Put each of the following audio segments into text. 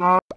no.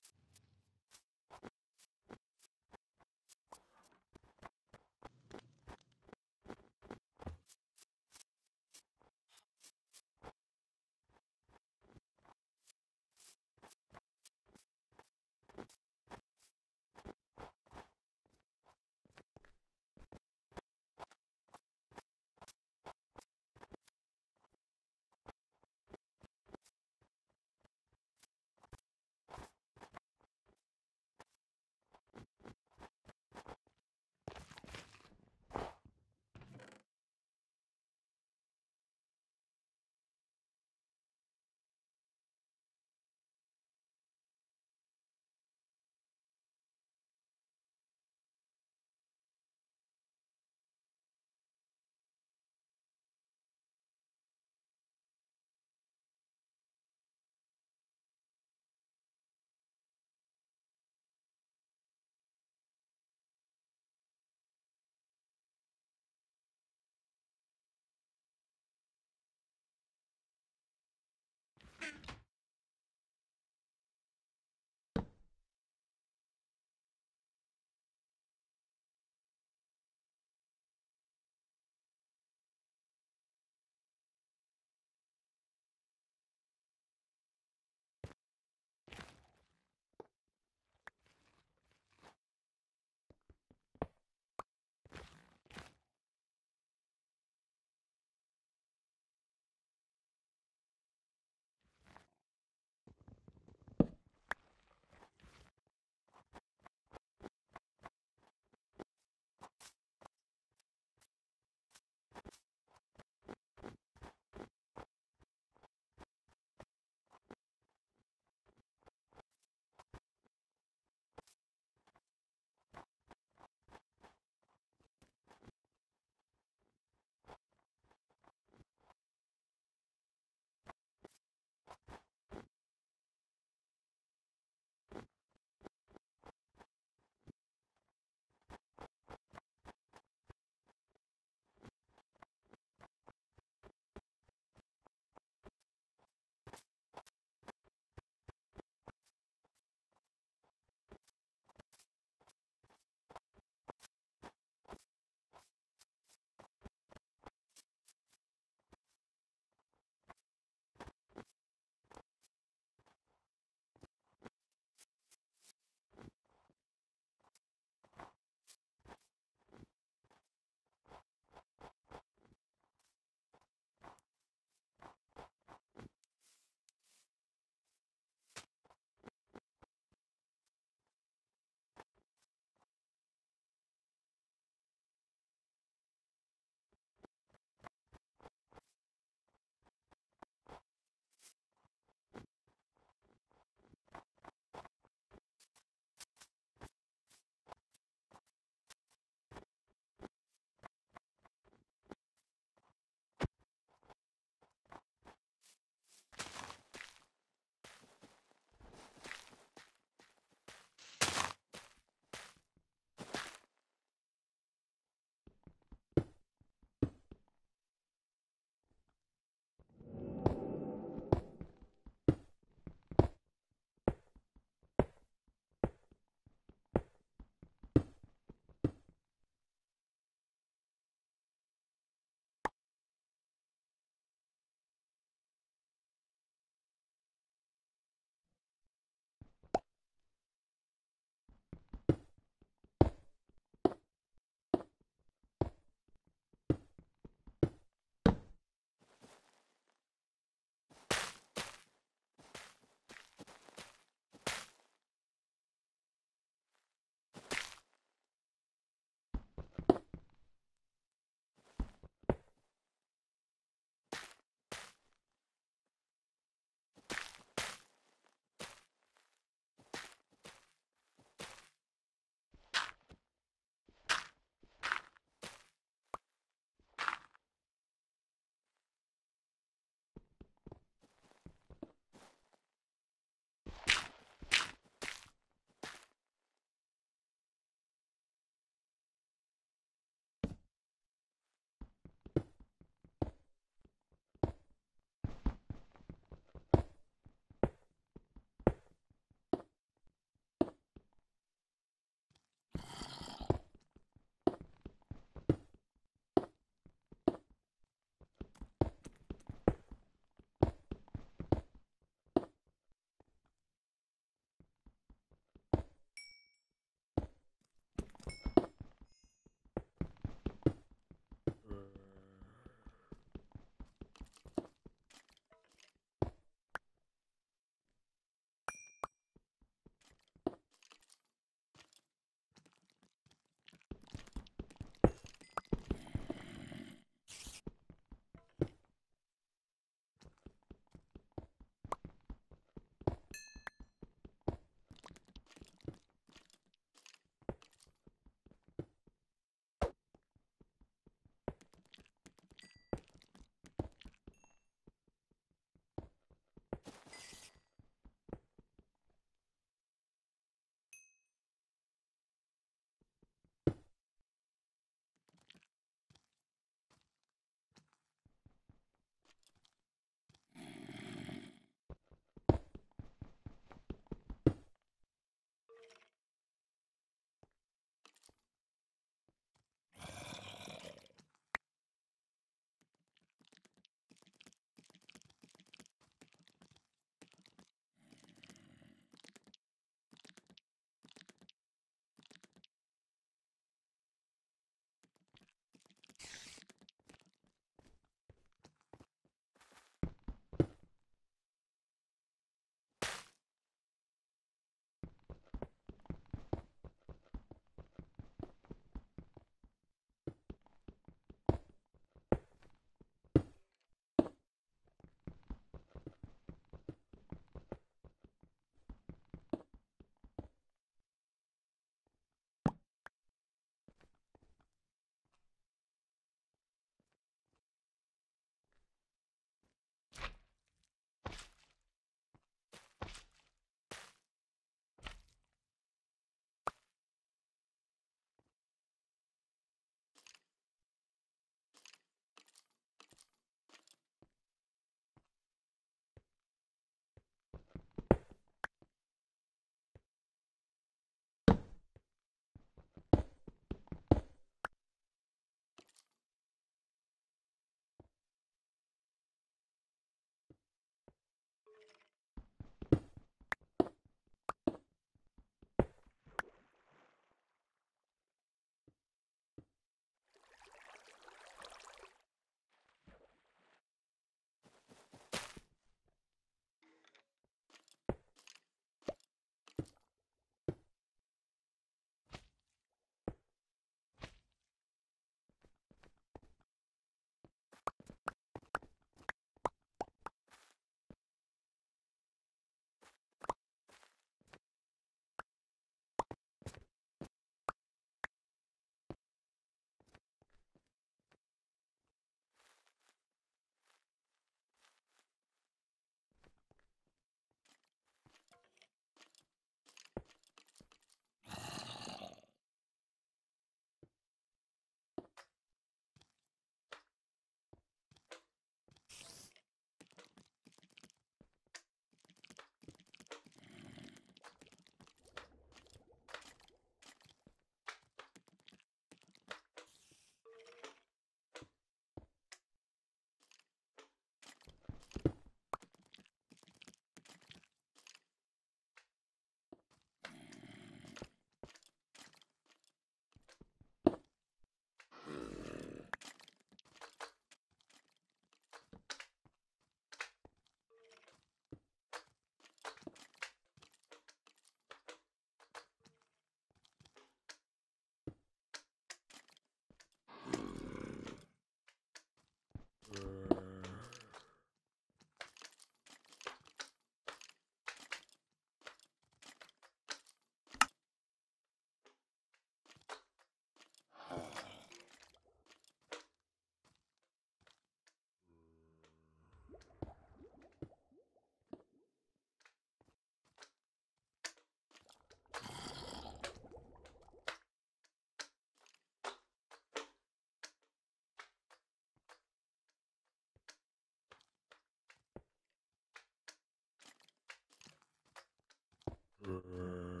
River.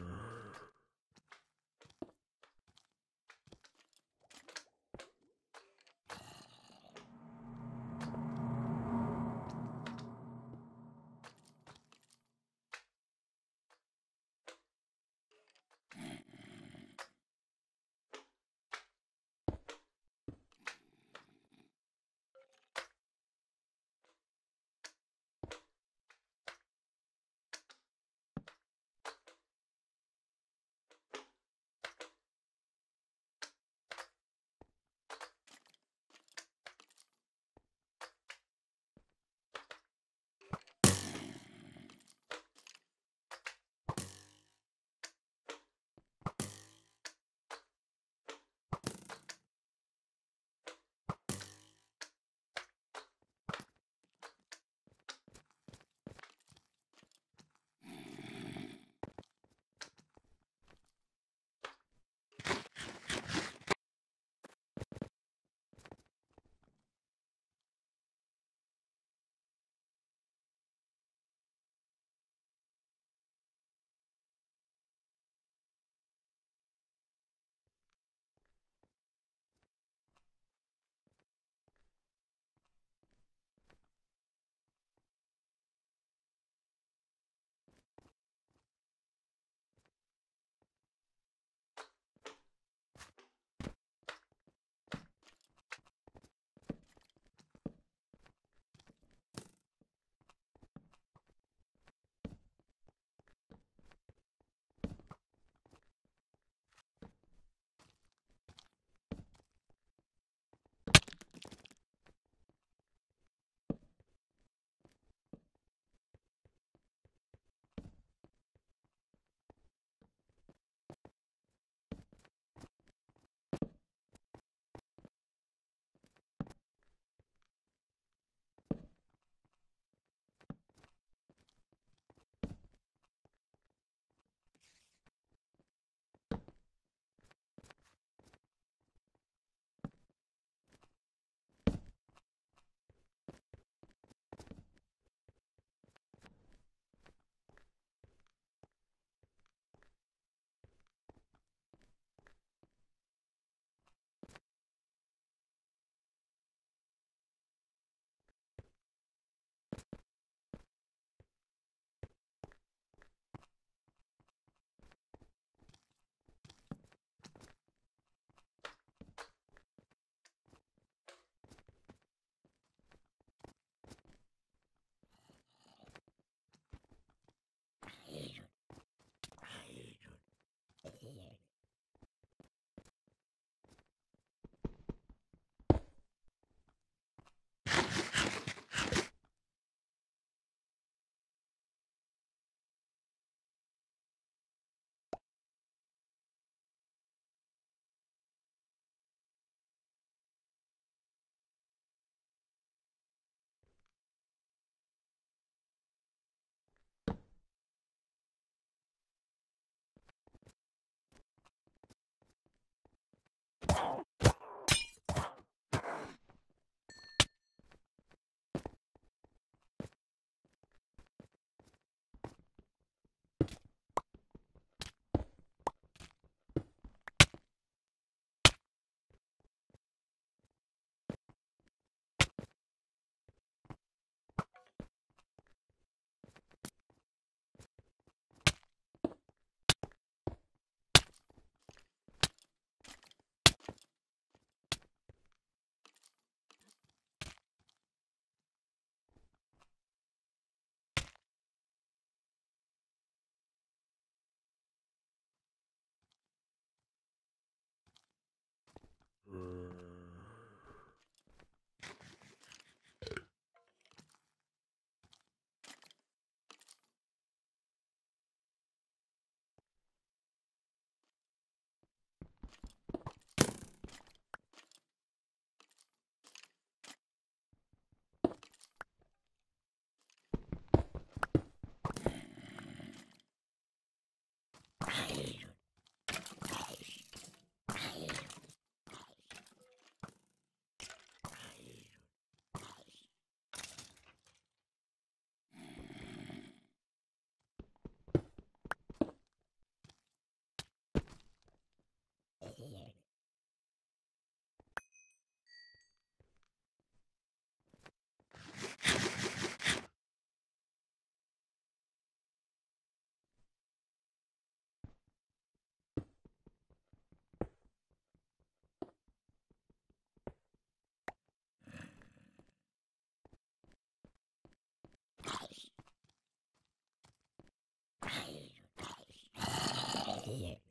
Yeah.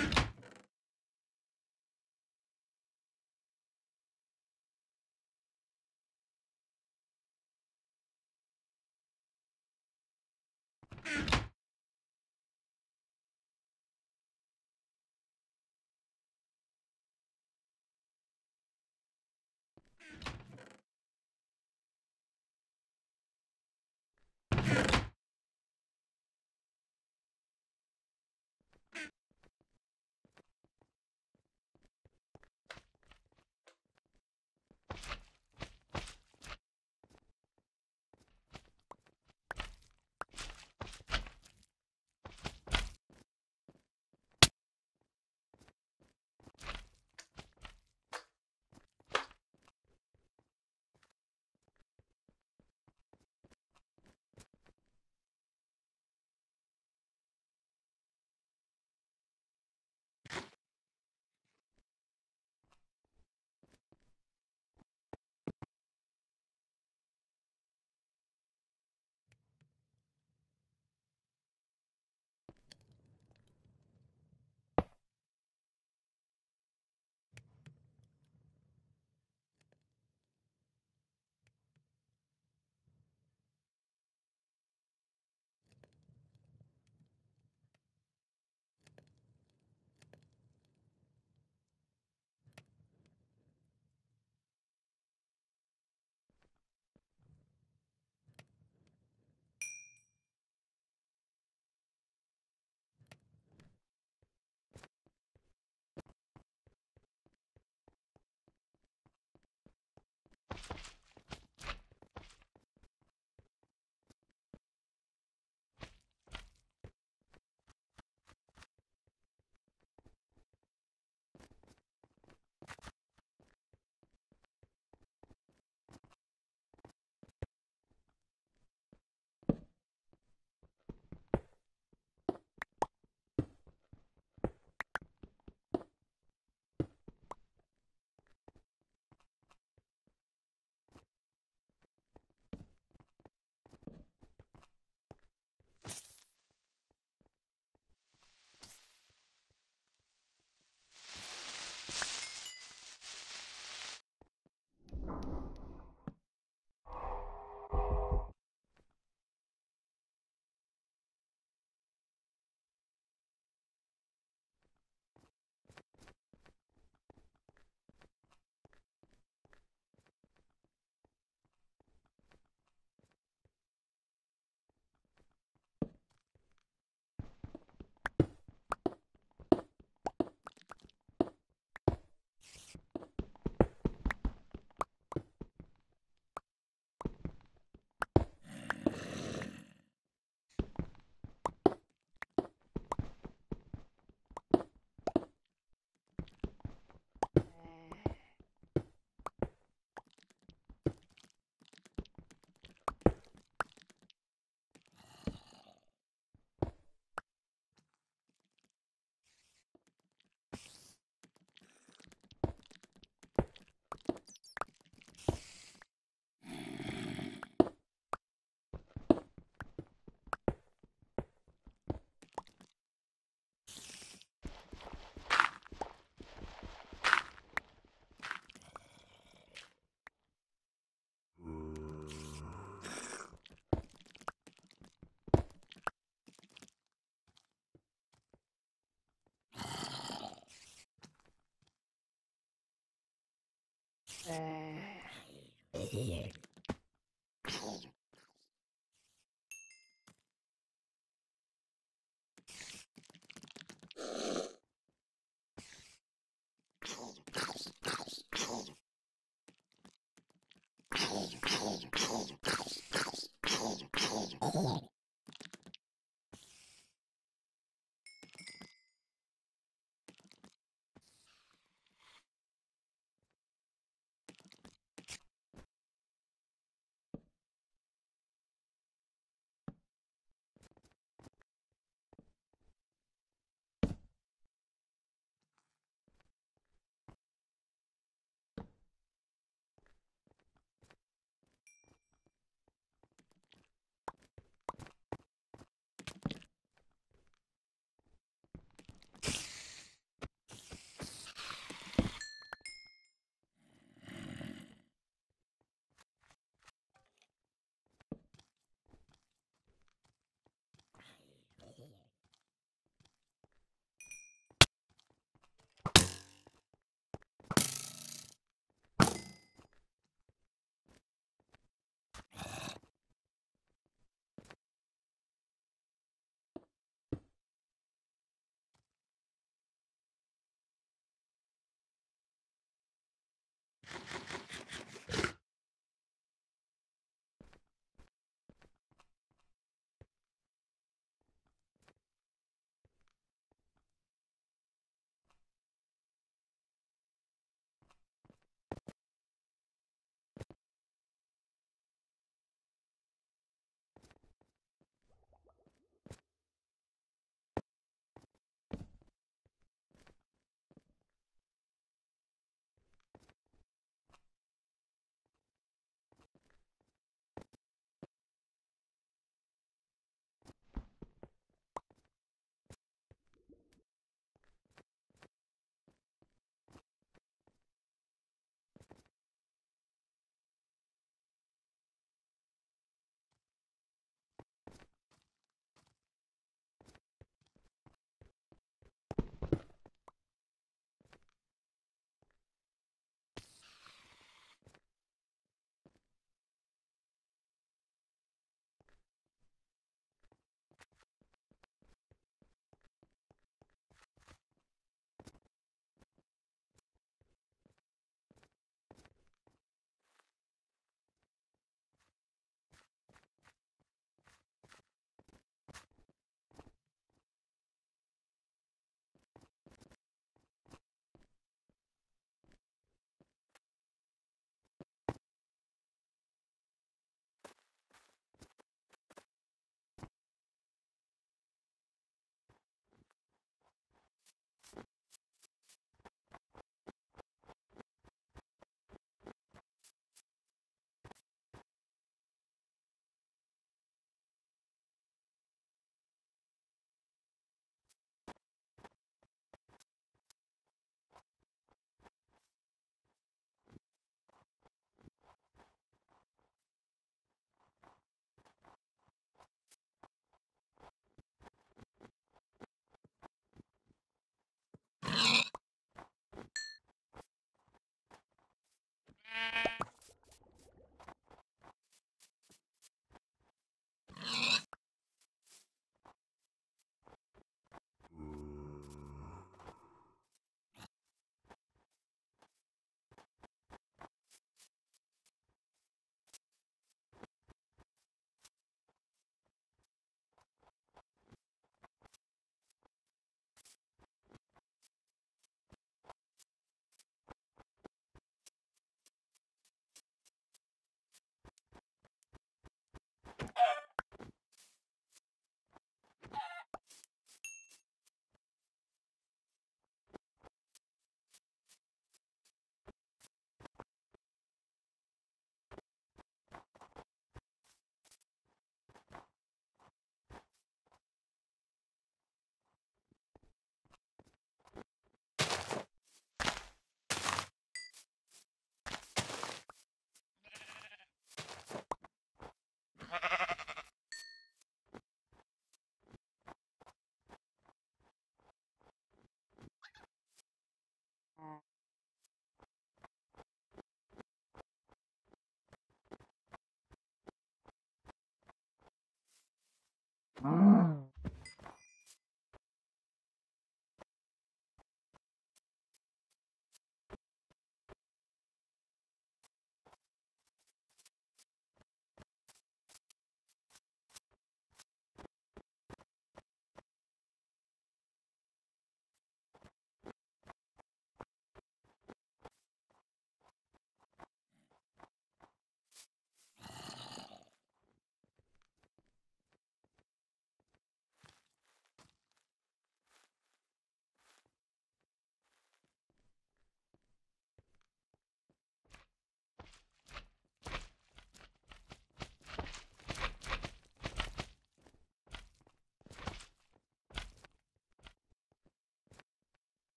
you Here. 啊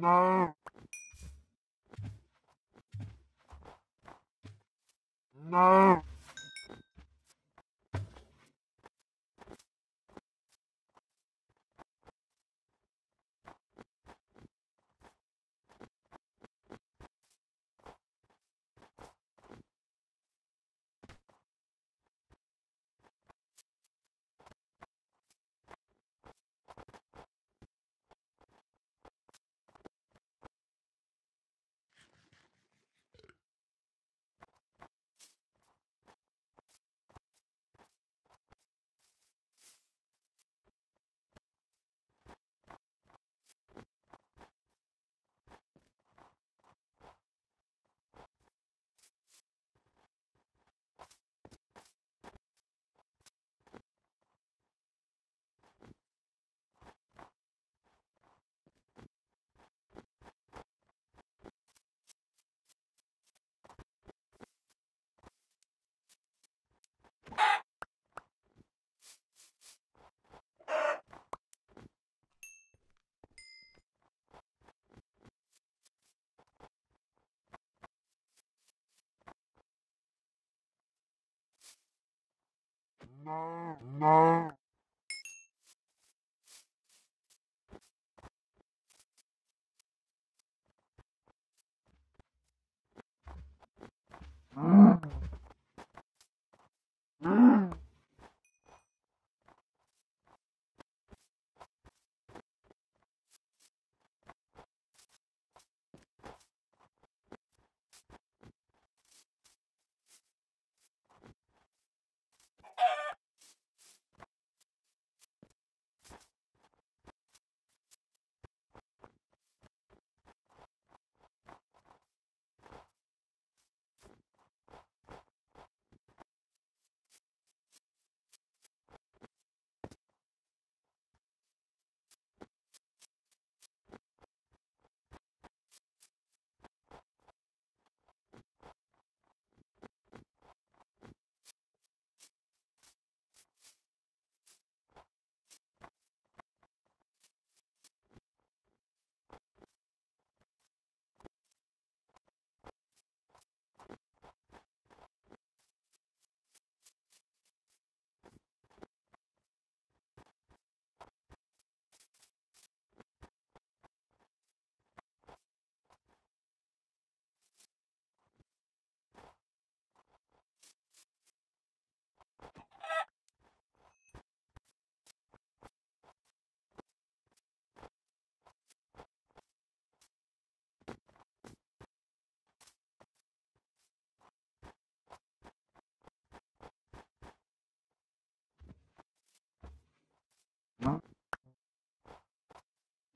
No. No. No. No.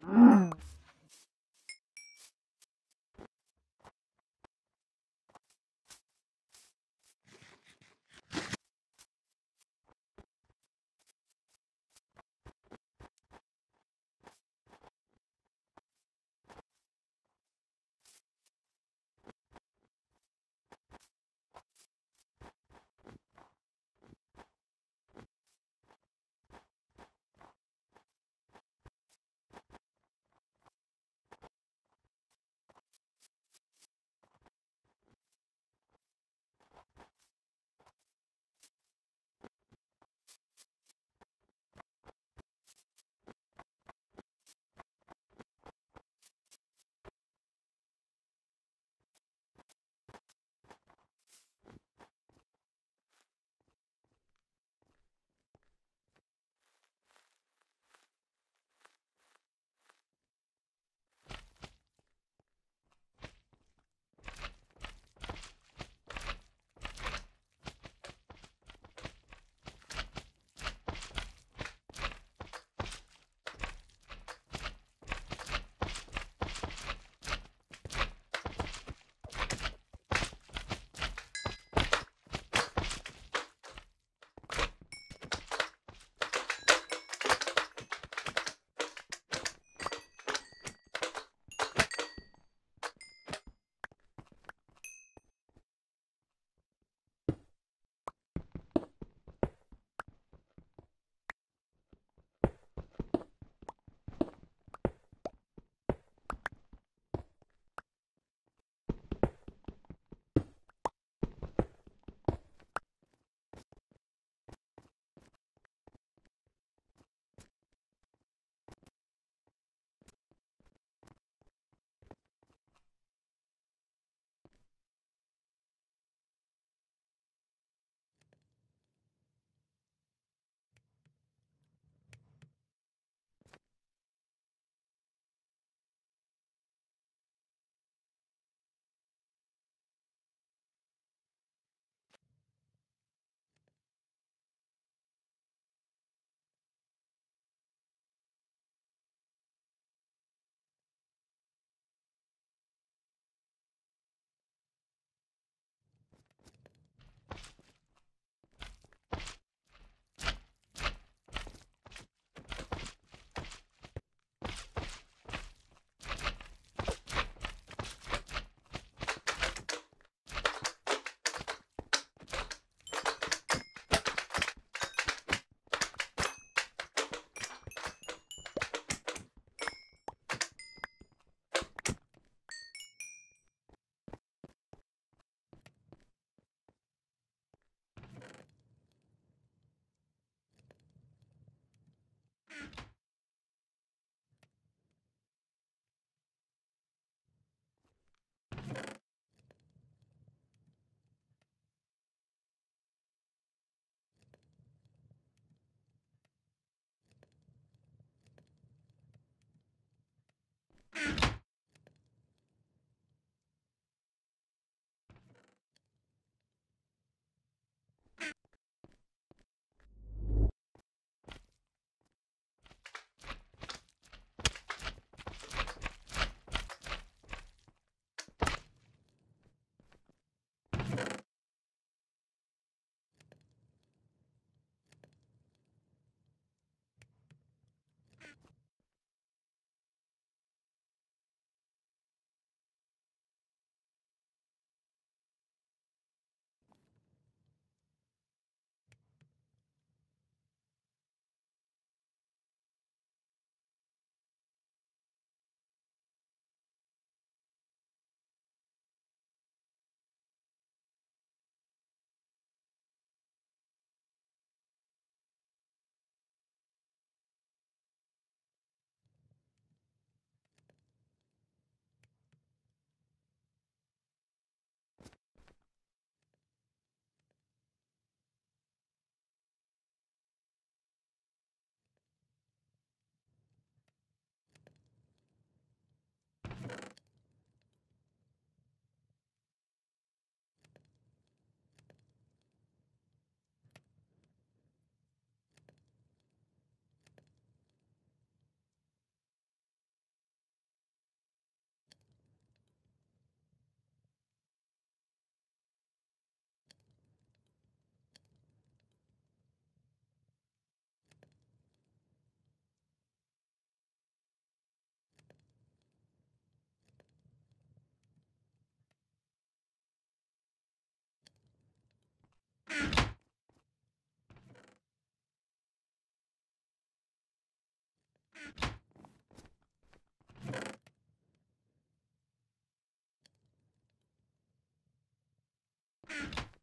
Mm. Ah.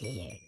Here.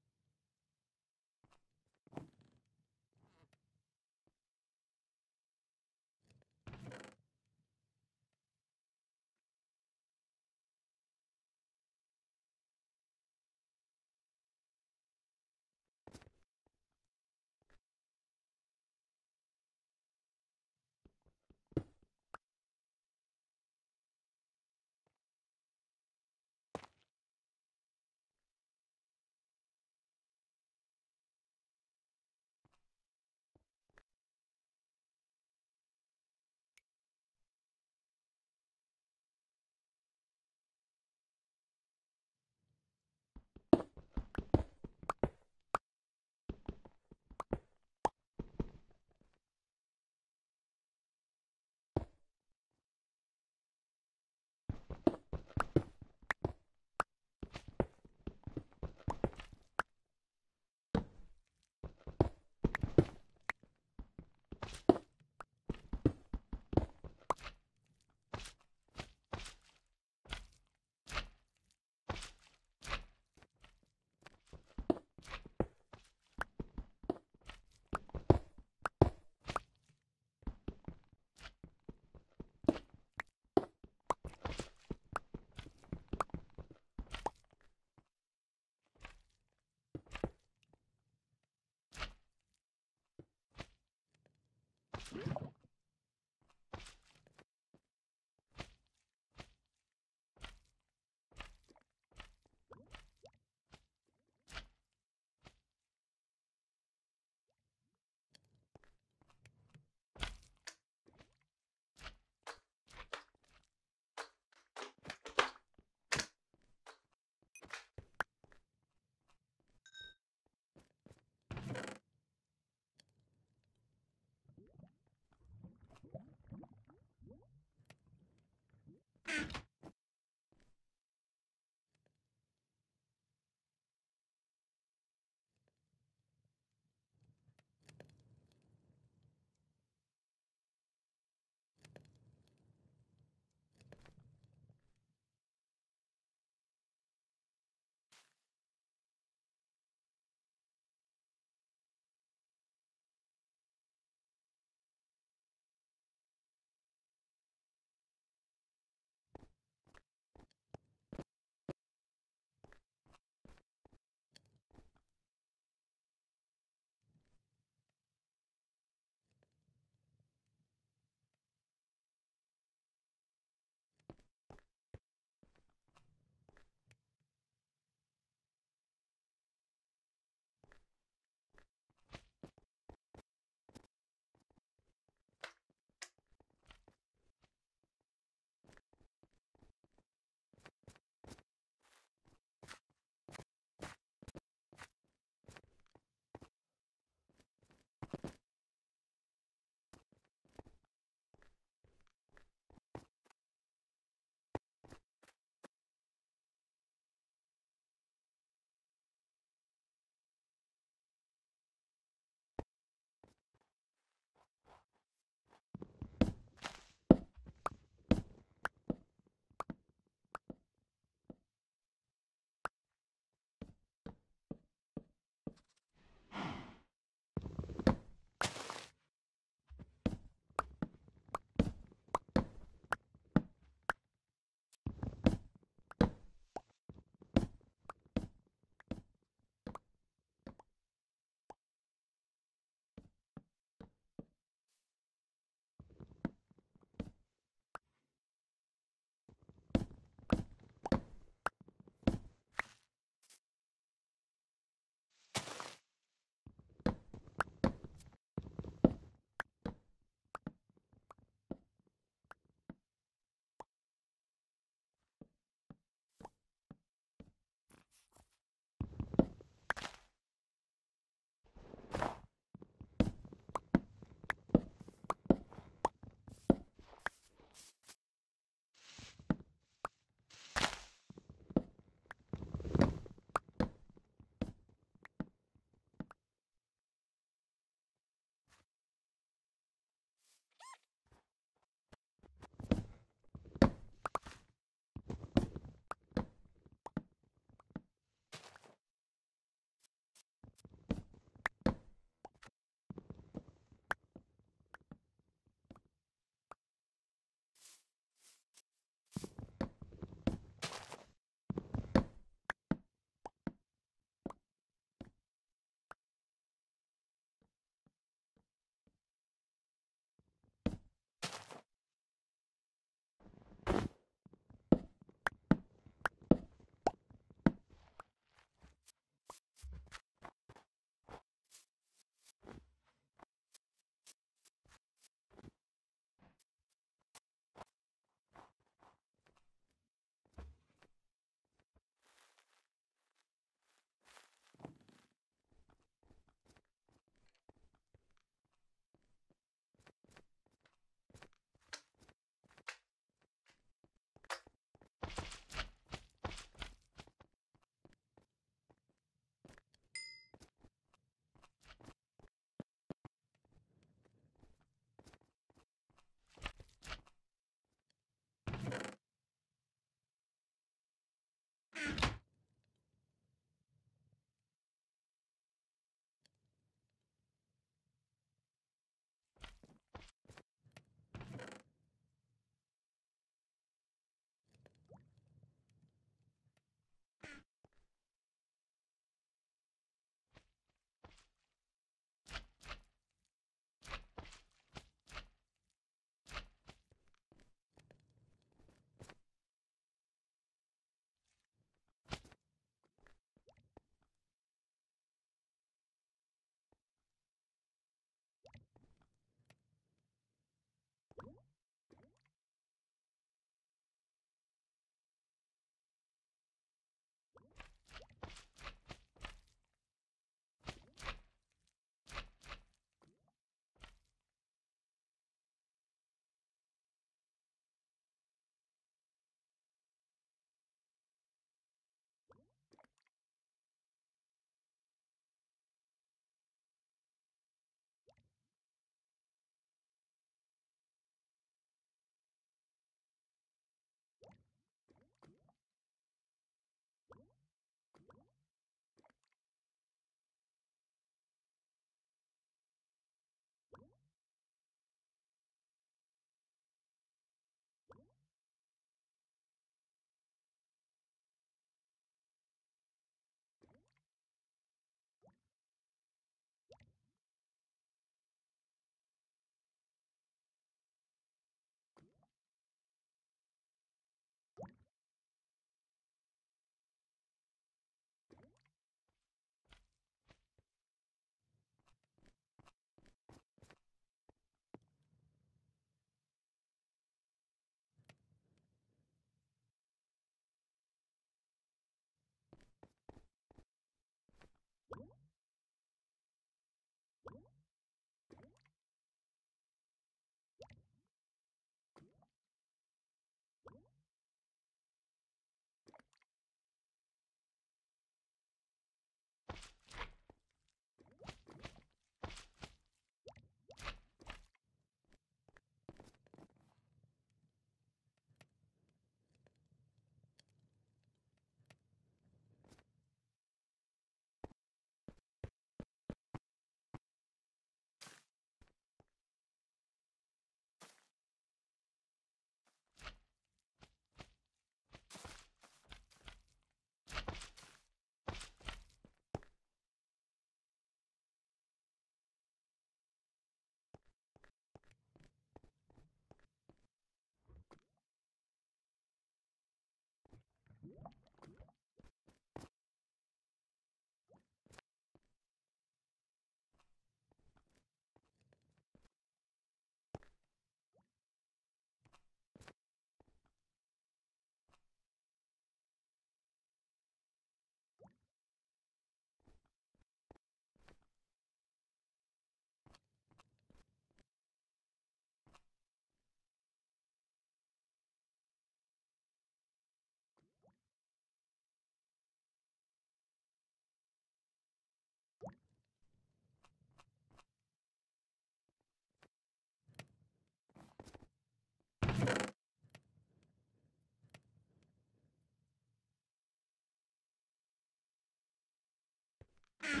you